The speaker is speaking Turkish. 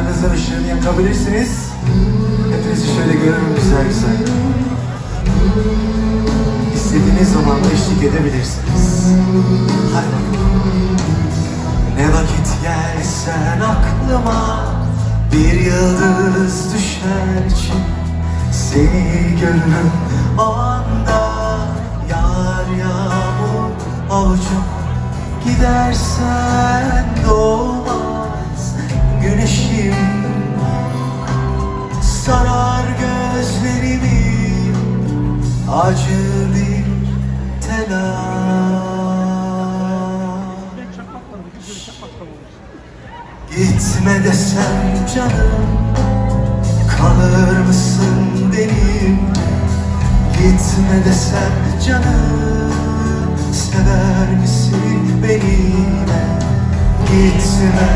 ışıklarınızın ışığını yakabilirsiniz. Hepinizi şöyle görürüm güzel güzel. İstediğiniz zaman eşlik edebilirsiniz. Hadi. Ne vakit gelsen aklıma bir yıldız düşer için Seni görürüm o anda yar yağmur avucum Gidersen doğmaz acı bir telaş. Gitme desem canım Kalır mısın benim? Gitme desem canım Sever misin beni? Gitme,